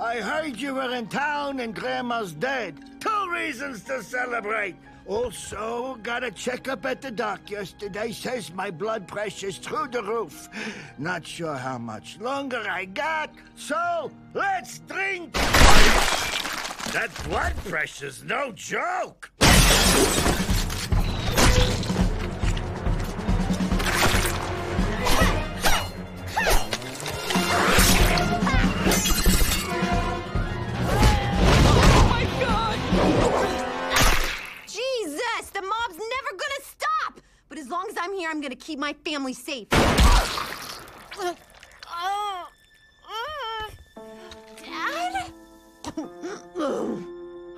I heard you were in town and Grandma's dead. Two reasons to celebrate. Also, got a checkup at the doc yesterday. Says my blood pressure's through the roof. Not sure how much longer I got, so let's drink. That blood pressure's no joke. Long as I'm here, I'm gonna keep my family safe. Dad?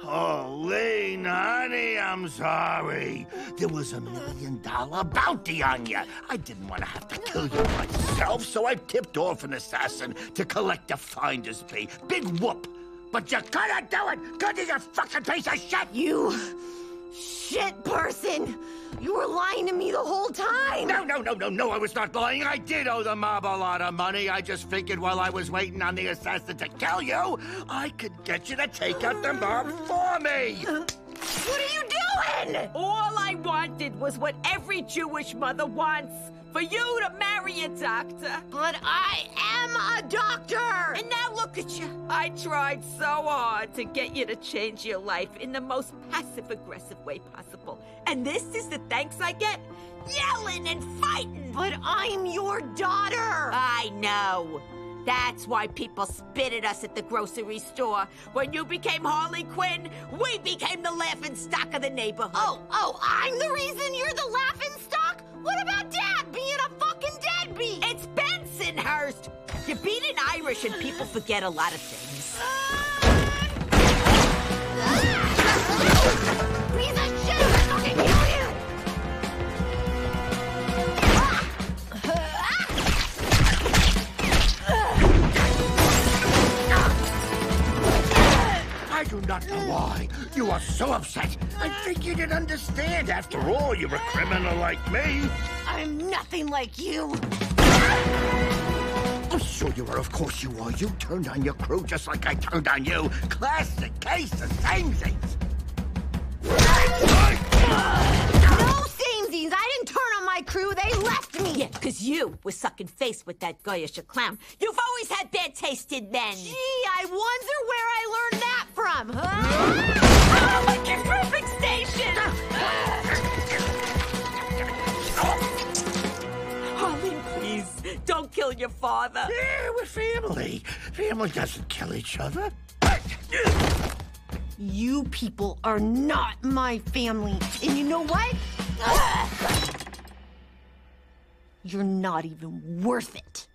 Holy honey, I'm sorry. There was a million dollar bounty on you. I didn't want to have to kill you myself, so I tipped off an assassin to collect the finder's fee. Big whoop. But you couldn't do it because you're a fucking piece of shit. You shit person! You were lying to me the whole time! No, no, no, no, no, I was not lying. I did owe the mob a lot of money. I just figured while I was waiting on the assassin to kill you, I could get you to take out the mob for me. What are you doing? All I wanted was what every Jewish mother wants for you to marry a doctor. But I I tried so hard to get you to change your life in the most passive aggressive way possible. And this is the thanks I get? Yelling and fighting. But I'm your daughter! I know. That's why people spit at us at the grocery store. When you became Harley Quinn, we became the laughing stock of the neighborhood. Oh, oh, I'm the reason you're You're beating Irish and people forget a lot of things. Piece of shit! I'll fucking kill you! I do not know why. You are so upset. I think you didn't understand. After all, you're a criminal like me. I'm nothing like you! Oh, sure you are. Of course you are. You turned on your crew just like I turned on you. Classic case of samesies. No samesies! I didn't turn on my crew, they left me! Yeah, because you were sucking face with that goyish clown. You've always had bad taste in men. Gee, I wonder where I learned that from, huh? Kill your father. Yeah, we're family. Family doesn't kill each other. You people are not my family. And you know what? You're not even worth it.